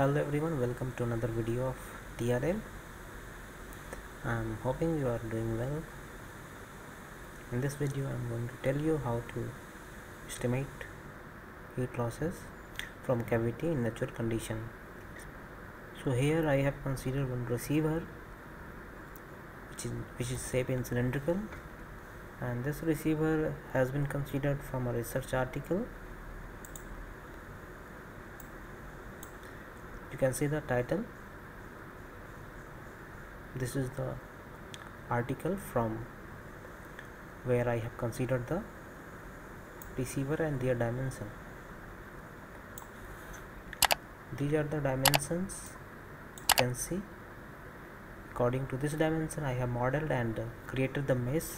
hello everyone welcome to another video of TRL I'm hoping you are doing well. In this video I'm going to tell you how to estimate heat losses from cavity in natural convection. So here I have considered one receiver which is which is shape in cylindrical. And this receiver has been considered from a research article can see the title. This is the article from where I have considered the receiver and their dimension. These are the dimensions you can see. According to this dimension I have modeled and created the mesh.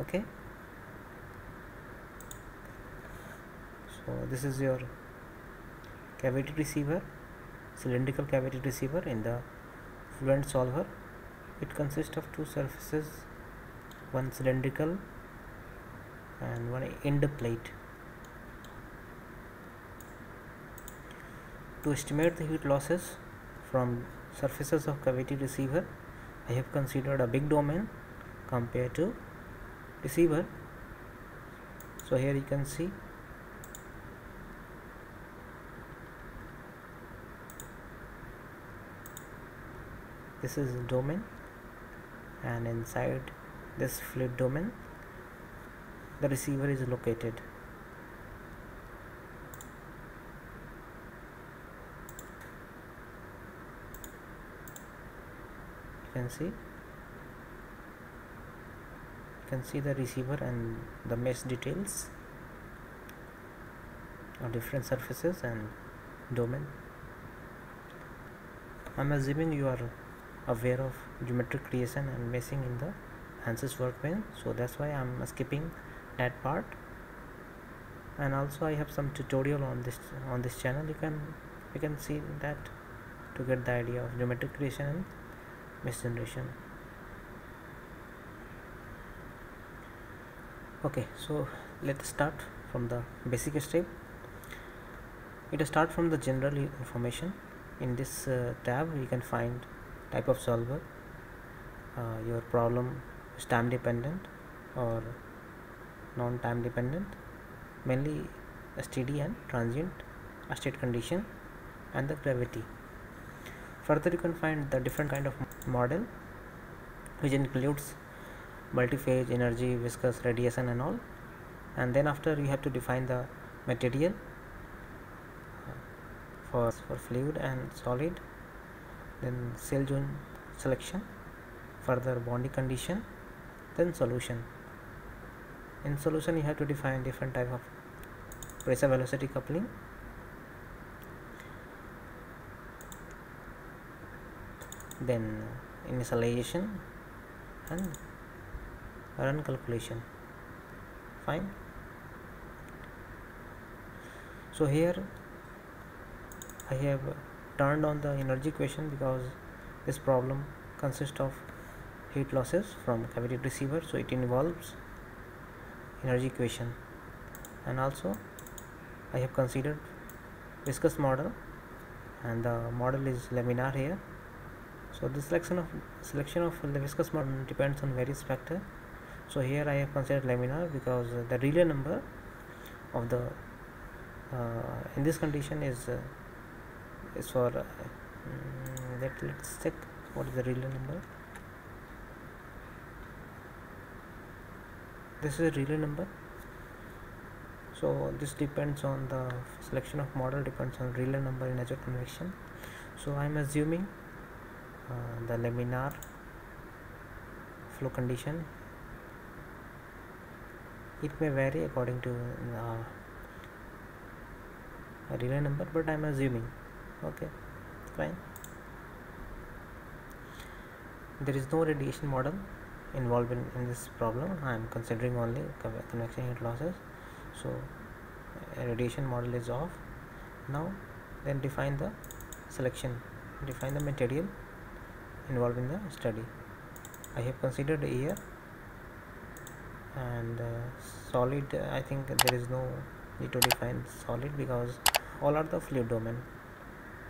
Okay. So this is your cavity receiver cylindrical cavity receiver in the fluent solver. It consists of two surfaces one cylindrical and one end plate. To estimate the heat losses from surfaces of cavity receiver I have considered a big domain compared to receiver. So here you can see this is domain and inside this fluid domain the receiver is located. You can see you can see the receiver and the mesh details on different surfaces and domain. I'm assuming you are aware of geometric creation and meshing in the ANSYS workbench. So that's why I'm skipping that part. And also I have some tutorial on this on this channel. You can you can see that to get the idea of geometric creation and mesh generation. Okay so let's start from the basic step. It start from the general information. In this uh, tab you can find type of solver uh, your problem is time dependent or non time dependent mainly steady and transient state condition and the gravity. Further you can find the different kind of model which includes multi-phase energy viscous radiation and all. And then after you have to define the material for, for fluid and solid then cell zone selection further boundary condition then solution. In solution you have to define different type of pressure velocity coupling. Then initialization and run calculation. Fine. So here I have turned on the energy equation because this problem consists of heat losses from cavity receiver so it involves energy equation. And also I have considered viscous model and the model is laminar here. So the selection of selection of the viscous model depends on various factors so here I have considered laminar because the Rayleigh number of the uh, in this condition is uh, is for uh, mm, let, let's check what is the Rayleigh number. This is a Rayleigh number. So this depends on the selection of model depends on Rayleigh number in natural convection so I am assuming uh, the laminar flow condition it may vary according to uh, a Rayleigh number but I am assuming okay fine. There is no radiation model involved in, in this problem. I am considering only convection heat losses. So radiation model is off. Now then define the selection define the material involved in the study. I have considered air and uh, solid I think there is no need to define solid because all are the fluid domain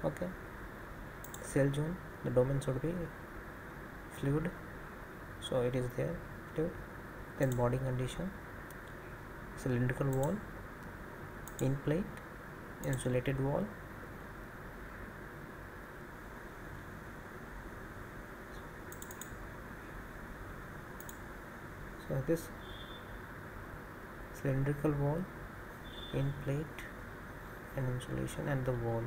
okay. Cell zone the domain should be fluid. So it is there fluid. Then boundary condition cylindrical wall end plate insulated wall. So this cylindrical wall end plate and insulation and the wall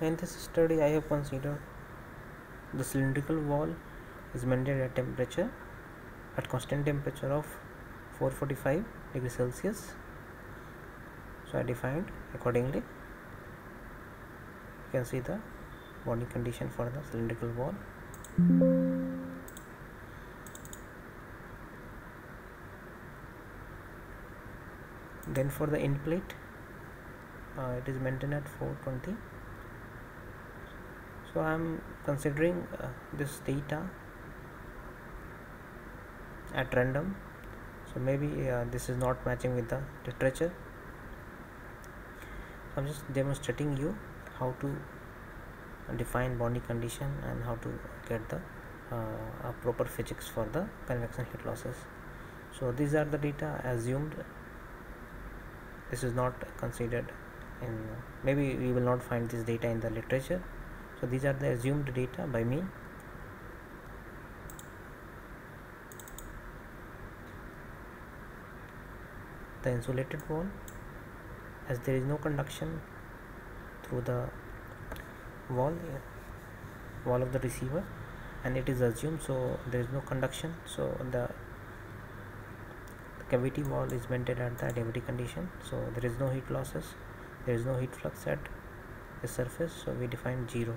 in this study I have considered. The cylindrical wall is maintained at temperature at constant temperature of 445 degrees Celsius so I defined accordingly. You can see the boundary condition for the cylindrical wall. Then for the end plate uh, it is maintained at 420 so I am considering uh, this data at random. So maybe uh, this is not matching with the literature. So I'm just demonstrating you how to define boundary condition and how to get the uh, proper physics for the convection heat losses. So these are the data assumed. This is not considered in maybe we will not find this data in the literature so these are the assumed data by me. The insulated wall. As there is no conduction through the wall wall of the receiver and it is assumed so there is no conduction. So the, cavity wall is maintained at the cavity condition. So there is no heat losses. There is no heat flux at the surface. So we define 0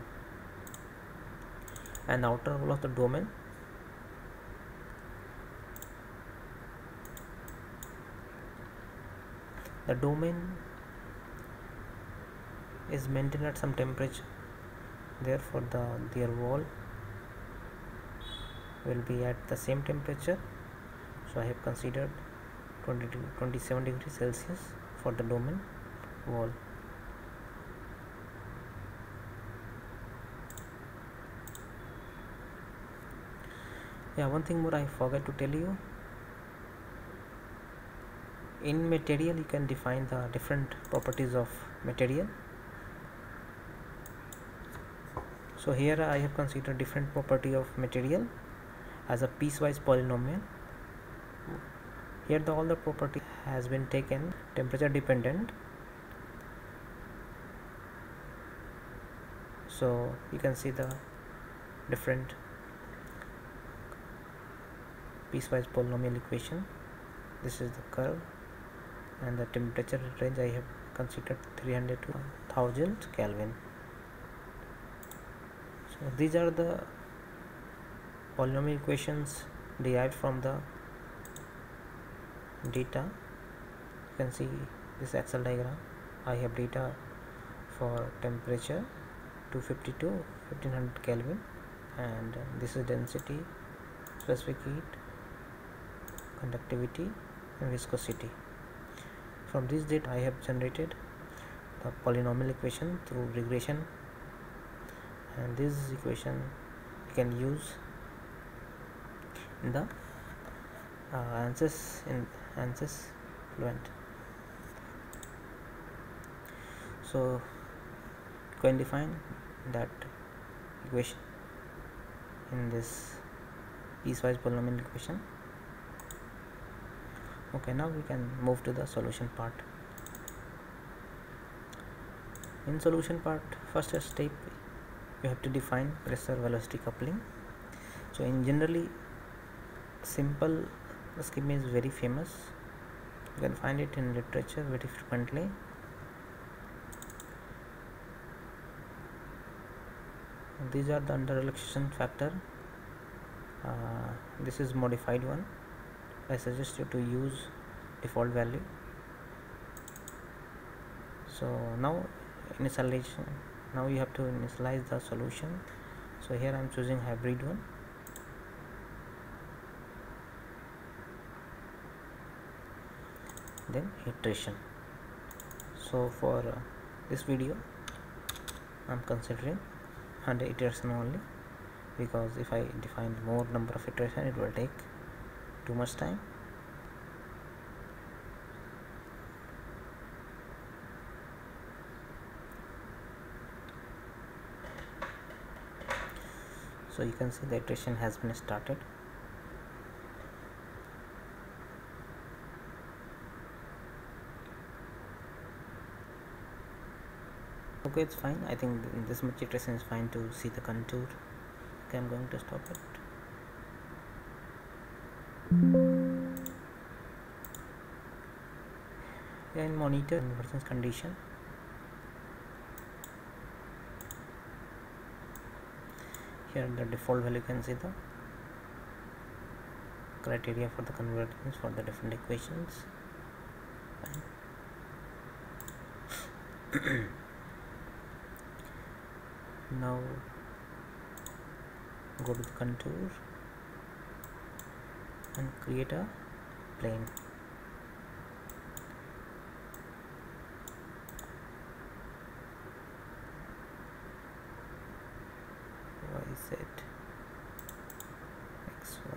and outer wall of the domain. The domain is maintained at some temperature. Therefore the their wall will be at the same temperature. So I have considered 20 to 27 degrees Celsius for the domain wall yeah one thing more I forgot to tell you. In material you can define the different properties of material. So here I have considered different property of material as a piecewise polynomial. Here the all the property has been taken temperature dependent. So you can see the different piecewise polynomial equation. This is the curve and the temperature range I have considered 300 to 1000 Kelvin. So these are the polynomial equations derived from the data. You can see this excel diagram. I have data for temperature 250 to 1500 Kelvin and this is density specific heat conductivity and viscosity. From this data I have generated the polynomial equation through regression. And this equation you can use in the uh, ANSYS in ANSYS fluent. So you can define that equation in this piecewise polynomial equation okay now we can move to the solution part. In solution part first step you have to define pressure velocity coupling. So in generally simple scheme is very famous. You can find it in literature very frequently. These are the under relaxation factor. Uh, this is modified one I suggest you to use default value. So now initialization now you have to initialize the solution. So here I'm choosing hybrid one. Then iteration. So for uh, this video I'm considering 100 iteration only because if I define more number of iteration it will take too much time? So you can see the iteration has been started. Okay it's fine. I think this much iteration is fine to see the contour. Okay I'm going to stop it in monitor inversions condition. Here the default value can see the criteria for the convergence for the different equations. Now go to the contour and create a plane y z x y.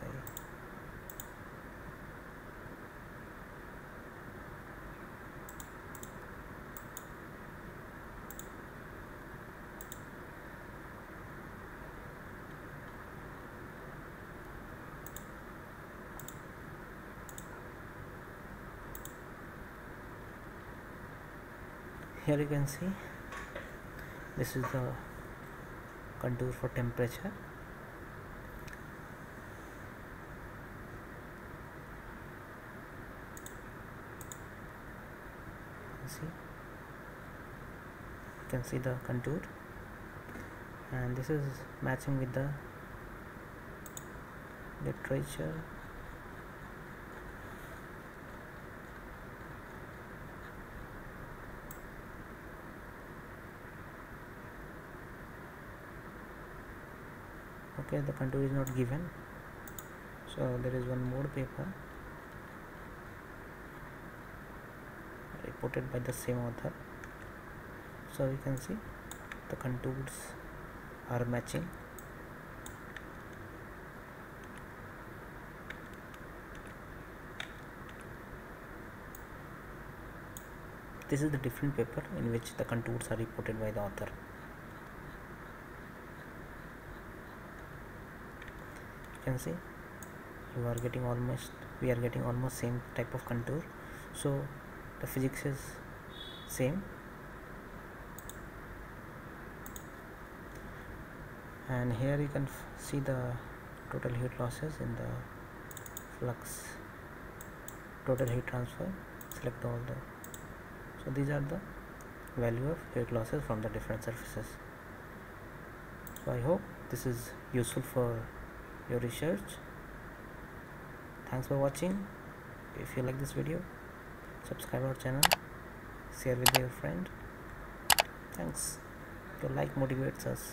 Here you can see this is the contour for temperature. See? You can see the contour. And this is matching with the literature okay the contour is not given. So there is one more paper. Reported by the same author. So you can see the contours are matching. This is the different paper in which the contours are reported by the author can see you are getting almost we are getting almost same type of contour. So the physics is same. And here you can see the total heat losses in the flux. Total heat transfer select all the so these are the value of heat losses from the different surfaces. So i hope this is useful for your research. Thanks for watching. If you like this video subscribe our channel share with your friend. Thanks. Your like motivates us